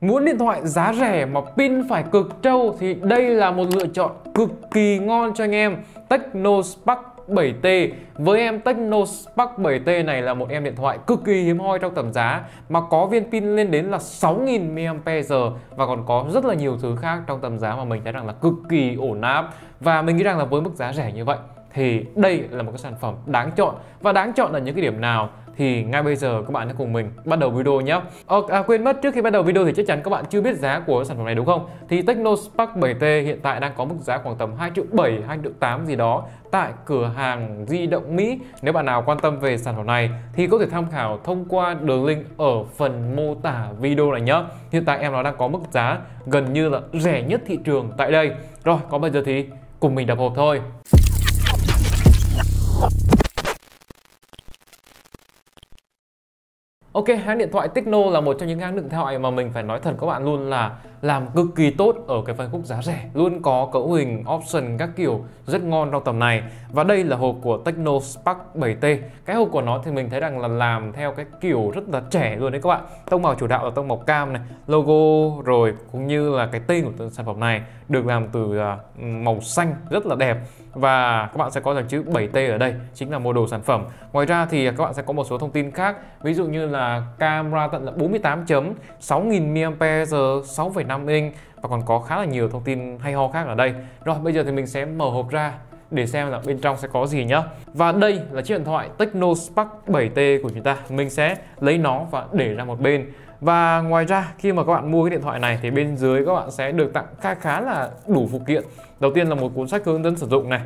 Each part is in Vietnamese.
Muốn điện thoại giá rẻ mà pin phải cực trâu thì đây là một lựa chọn cực kỳ ngon cho anh em. Tecno Spark 7T Với em Tecno Spark 7T này là một em điện thoại cực kỳ hiếm hoi trong tầm giá, Mà có viên pin lên đến là 6000 mAh Và còn có rất là nhiều thứ khác trong tầm giá mà mình thấy rằng là cực kỳ ổn áp. Và mình nghĩ rằng là với mức giá rẻ như vậy thì đây là một cái sản phẩm đáng chọn. Và đáng chọn ở những cái điểm nào? Thì ngay bây giờ các bạn hãy cùng mình bắt đầu video nhé. Ờ, à, quên mất trước khi bắt đầu video thì chắc chắn các bạn chưa biết giá của sản phẩm này đúng không? Thì Techno Spark 7T hiện tại đang có mức giá khoảng tầm 2 triệu 7, 2 triệu 8 gì đó tại cửa hàng di động Mỹ. Nếu bạn nào quan tâm về sản phẩm này thì có thể tham khảo thông qua đường link ở phần mô tả video này nhé. Hiện tại em nó đang có mức giá gần như là rẻ nhất thị trường tại đây. Rồi, còn bây giờ thì cùng mình đập hộp thôi. Ok, hãng điện thoại Tecno là một trong những hãng điện thoại mà mình phải nói thật các bạn luôn là làm cực kỳ tốt ở cái phân khúc giá rẻ. Luôn có cấu hình option các kiểu rất ngon trong tầm này. Và đây là hộp của Techno Spark 7T cái hộp của nó thì mình thấy rằng là làm theo cái kiểu rất là trẻ luôn đấy các bạn. Tông màu chủ đạo là tông màu cam này logo rồi cũng như là cái tên của sản phẩm này được làm từ à, màu xanh rất là đẹp. Và các bạn sẽ có dòng chữ 7T ở đây chính là mô đồ sản phẩm. Ngoài ra thì các bạn sẽ có một số thông tin khác. Ví dụ như là camera tận là 48 chấm 6000 mAh 6,5 inch và còn có khá là nhiều thông tin hay ho khác ở đây rồi, bây giờ thì mình sẽ mở hộp ra để xem là bên trong sẽ có gì nhá Và đây là chiếc điện thoại Tecno Spark 7T của chúng ta Mình sẽ lấy nó và để ra một bên và ngoài ra, khi mà các bạn mua cái điện thoại này thì bên dưới các bạn sẽ được tặng khá khá là đủ phụ kiện. Đầu tiên là một cuốn sách hướng dẫn sử dụng này.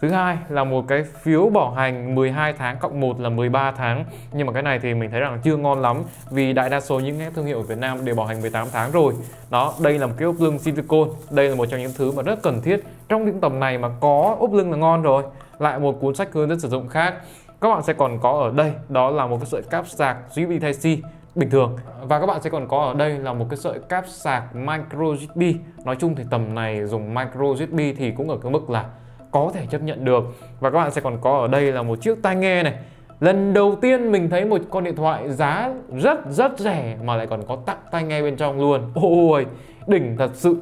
Thứ hai là một cái phiếu bảo hành 12 tháng cộng 1 là 13 tháng. Nhưng mà cái này thì mình thấy rằng chưa ngon lắm Vì đại đa số những cái thương hiệu ở Việt Nam đều bảo hành 18 tháng rồi. Đó, đây là một cái ốp lưng silicone. Đây là một trong những thứ mà rất cần thiết Trong những tầm này mà có ốp lưng là ngon rồi. Lại một cuốn sách hướng dẫn sử dụng khác. Các bạn sẽ còn có ở đây Đó là một cái sợi cáp sạc USB Type-C bình thường. Và các bạn sẽ còn có ở đây là một cái sợi cáp sạc micro USB nói chung thì tầm này dùng micro USB thì cũng ở cái mức là có thể chấp nhận được. Và các bạn sẽ còn có ở đây là một chiếc tai nghe này. Lần đầu tiên mình thấy một con điện thoại giá rất rất rẻ mà lại còn có tặng tai nghe bên trong luôn. Ôi, đỉnh thật sự.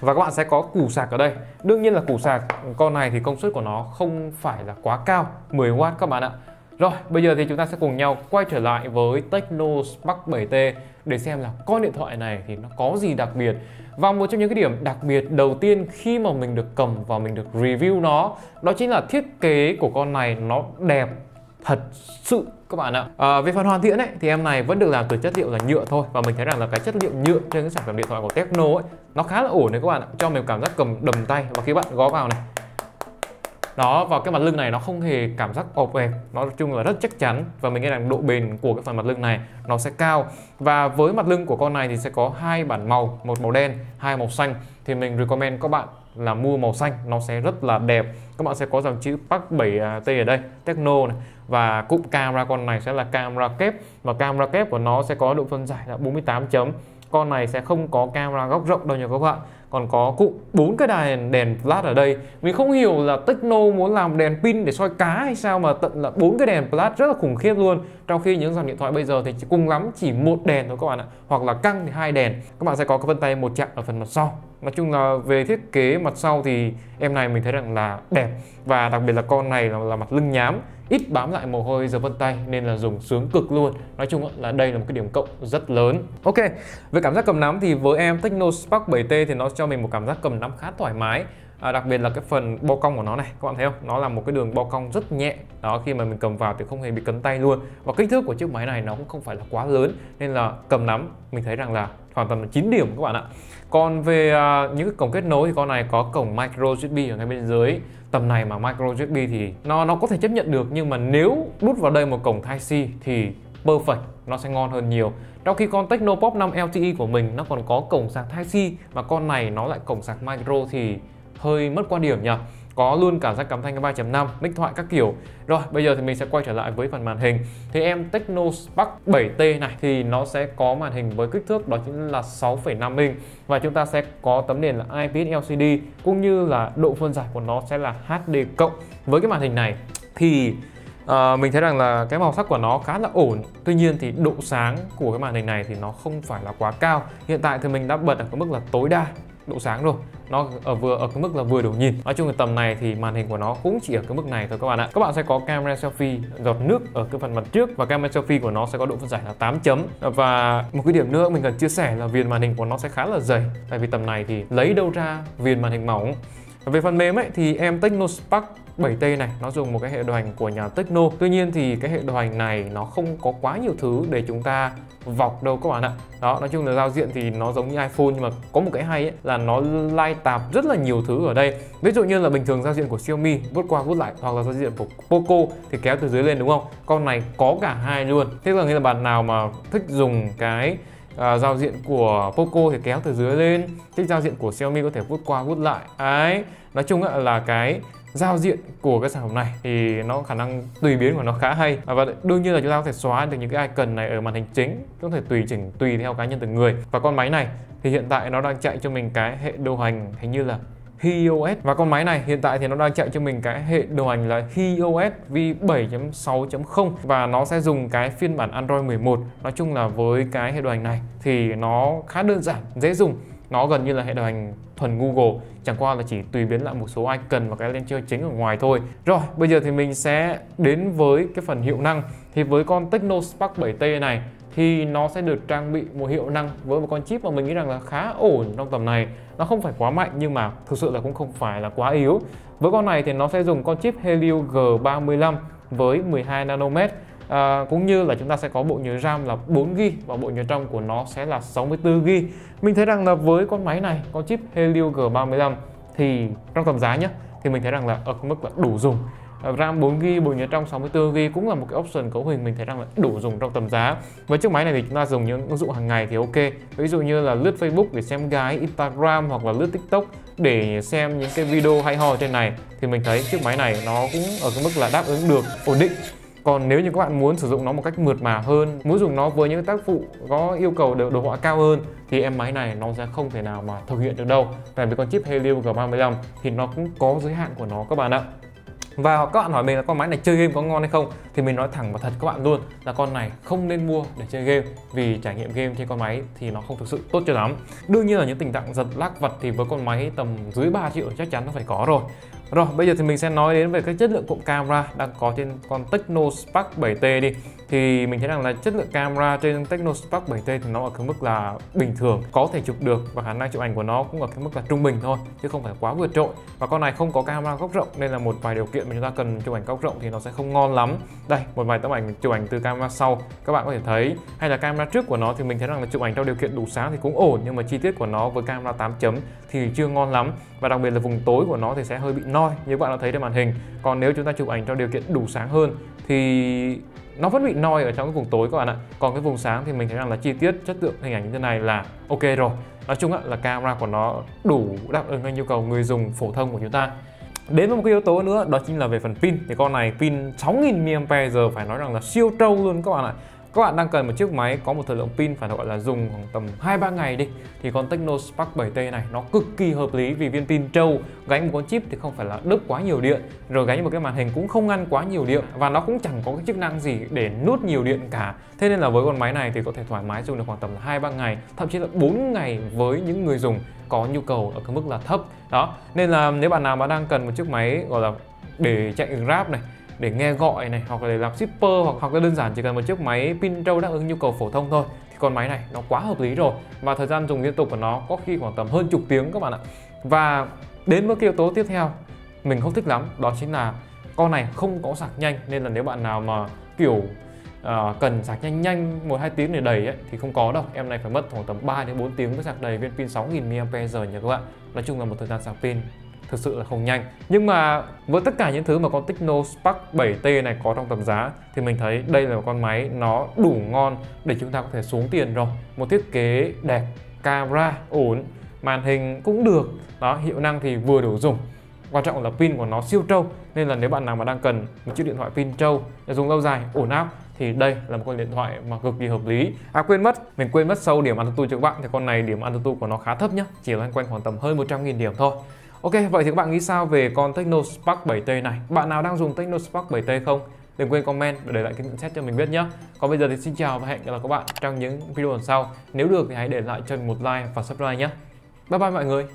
Và các bạn sẽ có củ sạc ở đây. Đương nhiên là củ sạc, con này thì công suất của nó không phải là quá cao 10W các bạn ạ rồi, bây giờ thì chúng ta sẽ cùng nhau quay trở lại với Tecno Spark 7T để xem là con điện thoại này thì nó có gì đặc biệt. Và một trong những cái điểm đặc biệt đầu tiên khi mà mình được cầm và mình được review nó đó chính là thiết kế của con này nó đẹp thật sự các bạn ạ. À, về phần hoàn thiện ấy thì em này vẫn được làm từ chất liệu là nhựa thôi. Và mình thấy rằng là cái chất liệu nhựa trên cái sản phẩm điện thoại của Tecno ấy nó khá là ổn đấy các bạn ạ. Cho mình cảm giác cầm đầm tay. Và khi bạn gõ vào này đó, và cái mặt lưng này nó không hề cảm giác ộp ẹp nó nói chung là rất chắc chắn và mình nghĩ rằng độ bền của cái phần mặt lưng này nó sẽ cao. Và với mặt lưng của con này thì sẽ có hai bản màu, một màu đen, hai màu xanh. Thì mình recommend các bạn là mua màu xanh, nó sẽ rất là đẹp. Các bạn sẽ có dòng chữ Park 7T à, ở đây, Techno này. Và cụm camera con này sẽ là camera kép. Và camera kép của nó sẽ có độ phân giải là 48 chấm. Con này sẽ không có camera góc rộng đâu nha các bạn còn có cụm bốn cái đèn đèn flash ở đây. Mình không hiểu là techno muốn làm đèn pin để soi cá hay sao mà tận là bốn cái đèn flash rất là khủng khiếp luôn. Trong khi những dòng điện thoại bây giờ thì cùng lắm chỉ một đèn thôi các bạn ạ. Hoặc là căng thì hai đèn. Các bạn sẽ có cái vân tay một chạm ở phần mặt sau nói chung là về thiết kế mặt sau thì em này mình thấy rằng là đẹp. Và đặc biệt là con này là, là mặt lưng nhám ít bám lại mồ hôi giờ vân tay nên là dùng sướng cực luôn. Nói chung là đây là một cái điểm cộng rất lớn. Ok về cảm giác cầm nắm thì với em Techno Spark 7T thì nó cho mình một cảm giác cầm nắm khá thoải mái. À, đặc biệt là cái phần bo cong của nó này các bạn thấy không? Nó là một cái đường bo cong rất nhẹ. Đó khi mà mình cầm vào thì không hề bị cấn tay luôn. Và kích thước của chiếc máy này nó cũng không phải là quá lớn nên là cầm nắm mình thấy rằng là hoàn toàn là 9 điểm các bạn ạ. Còn về uh, những cái cổng kết nối thì con này có cổng micro USB ở ngay bên dưới. Tầm này mà micro USB thì nó nó có thể chấp nhận được nhưng mà nếu đút vào đây một cổng Type-C thì perfect nó sẽ ngon hơn nhiều. Trong khi con Tecno Pop 5 LTE của mình nó còn có cổng sạc Type-C mà con này nó lại cổng sạc micro thì hơi mất quan điểm nhỉ có luôn cả giác cắm thanh 3.5 mic thoại các kiểu. Rồi bây giờ thì mình sẽ quay trở lại với phần màn hình. Thì em Techno Spark 7T này thì nó sẽ có màn hình với kích thước đó chính là 6,5 inch. Và chúng ta sẽ có tấm nền là IPS LCD cũng như là độ phân giải của nó sẽ là HD cộng. Với cái màn hình này thì uh, à, mình thấy rằng là cái màu sắc của nó khá là ổn. Tuy nhiên thì độ sáng của cái màn hình này thì nó không phải là quá cao. Hiện tại thì mình đã bật ở cái mức là tối đa độ sáng rồi nó ở vừa, ở cái mức là vừa đủ nhìn. Nói chung là tầm này thì màn hình của nó cũng chỉ ở cái mức này thôi các bạn ạ. Các bạn sẽ có camera selfie giọt nước ở cái phần mặt trước và camera selfie của nó sẽ có độ phân giải là 8 chấm. Và một cái điểm nữa mình cần chia sẻ là viền màn hình của nó sẽ khá là dày, tại vì tầm này thì lấy đâu ra viền màn hình mỏng. Về phần mềm ấy thì em Techno Spark 7T này nó dùng một cái hệ điều hành của nhà Tecno Tuy nhiên thì cái hệ điều hành này nó không có quá nhiều thứ để chúng ta vọc đâu các bạn ạ. Đó nói chung là giao diện thì nó giống như iPhone nhưng mà có một cái hay ấy là nó lai tạp rất là nhiều thứ ở đây. Ví dụ như là bình thường giao diện của Xiaomi vuốt qua vuốt lại hoặc là giao diện của Poco thì kéo từ dưới lên đúng không? Con này có cả hai luôn. Thế là nghĩa là bạn nào mà thích dùng cái à, giao diện của Poco thì kéo từ dưới lên thích giao diện của Xiaomi có thể vuốt qua vuốt lại. Ấy nói chung là cái giao diện của cái sản phẩm này thì nó khả năng tùy biến của nó khá hay. À, và đương nhiên là chúng ta có thể xóa được những cái icon này ở màn hình chính, có thể tùy chỉnh, tùy theo cá nhân từng người. Và con máy này thì hiện tại nó đang chạy cho mình cái hệ điều hành hình như là HiOS và con máy này hiện tại thì nó đang chạy cho mình cái hệ điều hành là HiOS v7.6.0 và nó sẽ dùng cái phiên bản Android 11 nói chung là với cái hệ điều hành này thì nó khá đơn giản, dễ dùng nó gần như là hệ điều hành thuần Google, chẳng qua là chỉ tùy biến lại một số icon và cái lên chơi chính ở ngoài thôi. Rồi, bây giờ thì mình sẽ đến với cái phần hiệu năng. Thì với con Tecno Spark 7T này, thì nó sẽ được trang bị một hiệu năng với một con chip mà mình nghĩ rằng là khá ổn trong tầm này. Nó không phải quá mạnh, nhưng mà thực sự là cũng không phải là quá yếu. Với con này thì nó sẽ dùng con chip Helio G35 với 12 nanomet à, cũng như là chúng ta sẽ có bộ nhớ RAM là 4GB và bộ nhớ trong của nó sẽ là 64GB mình thấy rằng là với con máy này con chip Helio G35 thì trong tầm giá nhé thì mình thấy rằng là ở mức là đủ dùng à, RAM 4GB, bộ nhớ trong 64GB cũng là một cái option cấu hình mình thấy rằng là đủ dùng trong tầm giá. Với chiếc máy này thì chúng ta dùng những ứng dụng hàng ngày thì ok. Ví dụ như là lướt Facebook để xem gái, Instagram hoặc là lướt TikTok để xem những cái video hay ho trên này thì mình thấy chiếc máy này nó cũng ở cái mức là đáp ứng được ổn định còn nếu như các bạn muốn sử dụng nó một cách mượt mà hơn, muốn dùng nó với những tác vụ có yêu cầu đồ họa cao hơn, thì em máy này nó sẽ không thể nào mà thực hiện được đâu. Tại vì con chip Helio G35 thì nó cũng có giới hạn của nó các bạn ạ. Và các bạn hỏi mình là con máy này chơi game có ngon hay không, thì mình nói thẳng và thật các bạn luôn là con này không nên mua để chơi game. Vì trải nghiệm game trên con máy thì nó không thực sự tốt cho lắm. Đương nhiên là những tình trạng giật lắc vật thì với con máy tầm dưới 3 triệu chắc chắn nó phải có rồi rồi, bây giờ thì mình sẽ nói đến về cái chất lượng cụm camera đang có trên con Techno Spark 7T đi thì mình thấy rằng là chất lượng camera trên Techno Spark 7T thì nó ở cái mức là bình thường, có thể chụp được và khả năng chụp ảnh của nó cũng ở cái mức là trung bình thôi, chứ không phải quá vượt trội. Và con này không có camera góc rộng nên là một vài điều kiện mà chúng ta cần chụp ảnh góc rộng thì nó sẽ không ngon lắm. Đây, một vài tấm ảnh chụp ảnh từ camera sau, các bạn có thể thấy. Hay là camera trước của nó thì mình thấy rằng là chụp ảnh trong điều kiện đủ sáng thì cũng ổn, nhưng mà chi tiết của nó với camera 8 chấm thì chưa ngon lắm. Và đặc biệt là vùng tối của nó thì sẽ hơi bị noi, như các bạn đã thấy trên màn hình. Còn nếu chúng ta chụp ảnh trong điều kiện đủ sáng hơn thì nó vẫn bị noi ở trong cái vùng tối các bạn ạ. Còn cái vùng sáng thì mình thấy rằng là chi tiết chất lượng hình ảnh như thế này là ok rồi. Nói chung là camera của nó đủ đáp ứng cái nhu cầu người dùng phổ thông của chúng ta. Đến với một cái yếu tố nữa, đó chính là về phần pin. Thì con này pin 6000 mAh phải nói rằng là siêu trâu luôn các bạn ạ các bạn đang cần một chiếc máy có một thời lượng pin phải gọi là dùng khoảng tầm 2-3 ngày đi. Thì con Techno Spark 7T này, nó cực kỳ hợp lý vì viên pin trâu, gánh một con chip thì không phải là đứt quá nhiều điện, rồi gánh một cái màn hình cũng không ngăn quá nhiều điện và nó cũng chẳng có cái chức năng gì để nuốt nhiều điện cả. Thế nên là với con máy này thì có thể thoải mái dùng được khoảng tầm 2-3 ngày, thậm chí là 4 ngày với những người dùng có nhu cầu ở cái mức là thấp. Đó, nên là nếu bạn nào mà đang cần một chiếc máy, gọi là, để chạy Grab này để nghe gọi này hoặc là để làm shipper hoặc hoặc là đơn giản chỉ cần một chiếc máy pin trâu đáp ứng nhu cầu phổ thông thôi. Thì con máy này nó quá hợp lý rồi và thời gian dùng liên tục của nó có khi khoảng tầm hơn chục tiếng các bạn ạ. Và đến với cái yếu tố tiếp theo mình không thích lắm đó chính là con này không có sạc nhanh nên là nếu bạn nào mà kiểu à, cần sạc nhanh nhanh một hai tiếng để đầy ấy, thì không có đâu. Em này phải mất khoảng tầm 3 đến 4 tiếng mới sạc đầy viên pin 6000 mAh nha các bạn. Nói chung là một thời gian sạc pin thực sự là không nhanh. Nhưng mà với tất cả những thứ mà con Tecno Spark 7T này có trong tầm giá, thì mình thấy đây là một con máy nó đủ ngon để chúng ta có thể xuống tiền rồi. Một thiết kế đẹp, camera ổn, màn hình cũng được. Đó, hiệu năng thì vừa đủ dùng. Quan trọng là pin của nó siêu trâu, nên là nếu bạn nào mà đang cần một chiếc điện thoại pin trâu để dùng lâu dài, ổn áp, thì đây là một con điện thoại mà cực kỳ hợp lý. À quên mất, mình quên mất sâu điểm AnTuTu cho các bạn, thì con này điểm AnTuTu của nó khá thấp nhá. Chỉ loanh quanh khoảng tầm hơn 100.000 điểm thôi. Ok, vậy thì các bạn nghĩ sao về con Techno Spark 7T này? Bạn nào đang dùng Techno Spark 7T không? đừng quên comment và để lại cái nhận xét cho mình biết nhé còn bây giờ thì xin chào và hẹn gặp lại các bạn trong những video lần sau nếu được thì hãy để lại cho mình một like và subscribe nhé bye bye mọi người